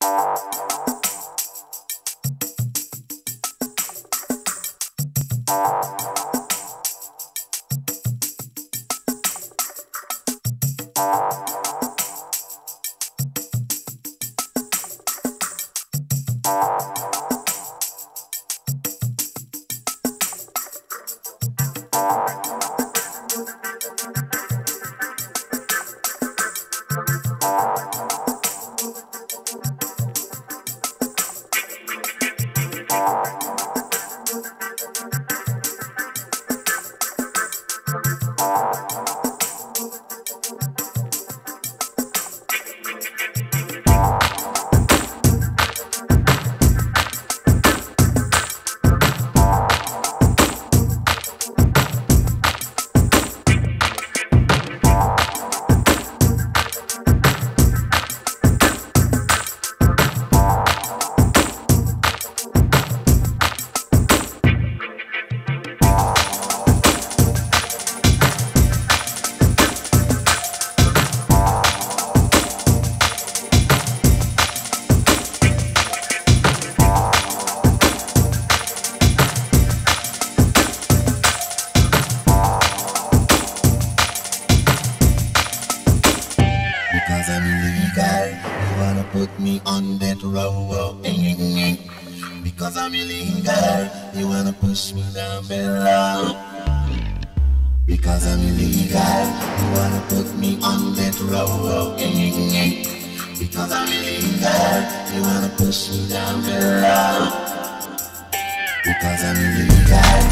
Because that row. Because I'm a illegal, you wanna push me down below. Because I'm illegal, you wanna put me on that row. Because I'm illegal, you wanna push me down below. Because I'm illegal.